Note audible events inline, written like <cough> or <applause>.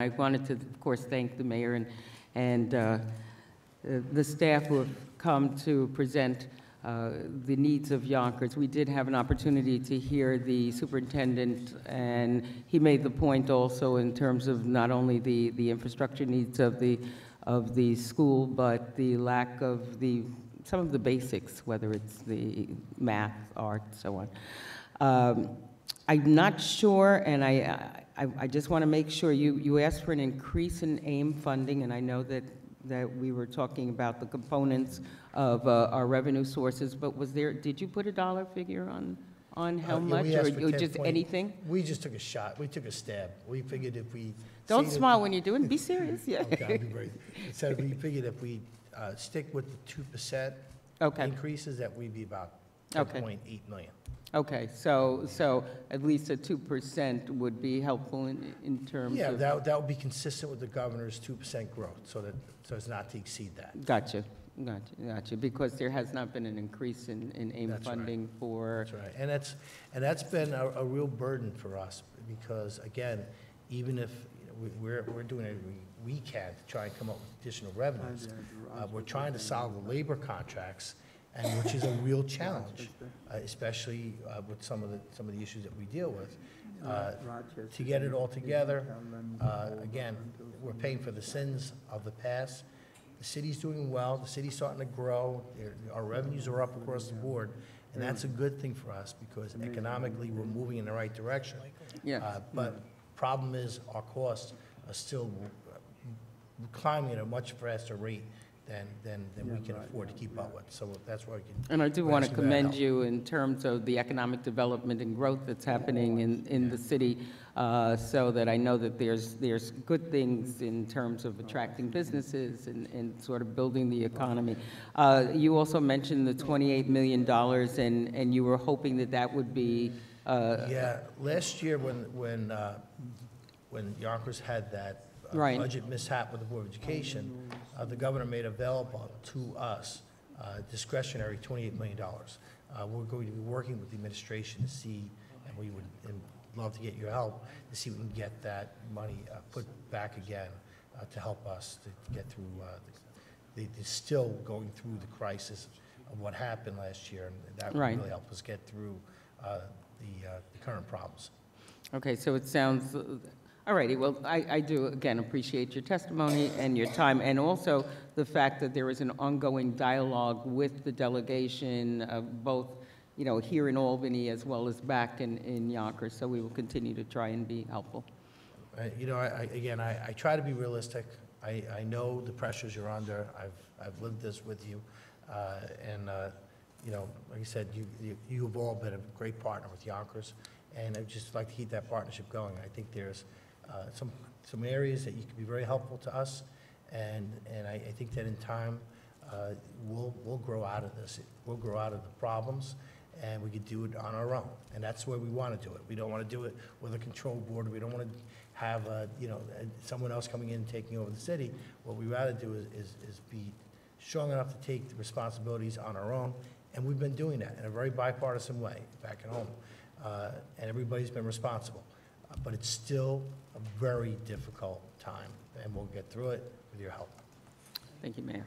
I wanted to, of course, thank the mayor and, and uh, the staff who have come to present uh, the needs of Yonkers. We did have an opportunity to hear the superintendent, and he made the point also in terms of not only the, the infrastructure needs of the, of the school, but the lack of the, some of the basics, whether it's the math, art, so on. Um, I'm not sure, and I, I, I just want to make sure, you, you asked for an increase in AIM funding, and I know that, that we were talking about the components of uh, our revenue sources, but was there, did you put a dollar figure on, on how Uh, yeah, much? we Or asked for or just 10.8. anything? We just took a shot, we took a stab. We figured if we. Don't smile when you're doing, it. be serious, yeah. <laughs> Okay, I'll be. It said we figured if we uh, stick with the two percent Okay, increases, that we'd be about Okay. point eight million. okay, so, so at least a 2% would be helpful in, in terms Yeah, of, that, that would be consistent with the governor's two percent growth, so that, so as not to exceed that. gotcha, gotcha, gotcha, because there has not been an increase in, in AIM That's right. funding for, That's right, and that's, and that's been a, a real burden for us, because again, even if, you know, we, we're, we're doing everything we can to try and come up with additional revenues, uh, we're trying to solve the labor contracts, and which is a real challenge, uh, especially, uh, with some of the, some of the issues that we deal with. Uh, To get it all together, uh, again, we're paying for the sins of the past. The city's doing well, the city's starting to grow, our revenues are up across the board, and that's a good thing for us, because economically, we're moving in the right direction. yeah. Uh, But problem is, our costs are still uh, climbing at a much faster rate than, than, than we can afford to keep up with. So that's why we can, And I do want to asking that commend help. you in terms of the economic development and growth that's happening in, in the city, uh, so that I know that there's, there's good things in terms of attracting businesses and, and sort of building the economy. Uh, You also mentioned the $28 million, and, and you were hoping that that would be, uh, yeah, last year when, when, uh, when Yonkers had that uh, Right. budget mishap with the Board of Education, uh, the governor made available to us uh, discretionary $28 million. Uh, We're going to be working with the administration to see, and we would and love to get your help, to see if we can get that money uh, put back again uh, to help us to get through, uh, the- they're still going through the crisis of what happened last year, and that would Right. really help us get through uh, the uh, the current problems. okay, so it sounds, all righty, well, I, I do, again, appreciate your testimony and your time, and also the fact that there is an ongoing dialogue with the delegation of both, you know, here in Albany as well as back in, in Yonkers, so we will continue to try and be helpful. Uh, You know, I, I- again, I, I try to be realistic. I, I know the pressures you're under. I've, I've lived this with you. Uh, And, uh, you know, like I said, you, you- you've all been a great partner with Yonkers, and I'd just like to keep that partnership going. I think there's uh, some, some areas that you can be very helpful to us, and, and I, I think that in time, uh, we'll, we'll grow out of this. We'll grow out of the problems, and we could do it on our own. And that's where we want to do it. We don't want to do it with a control board. We don't want to have, uh, you know, uh, someone else coming in and taking over the city. What we rather do is, is, is be strong enough to take the responsibilities on our own, and we've been doing that in a very bipartisan way back at home. Uh, And everybody's been responsible. But it's still a very difficult time, and we'll get through it with your help. Thank you, Mayor.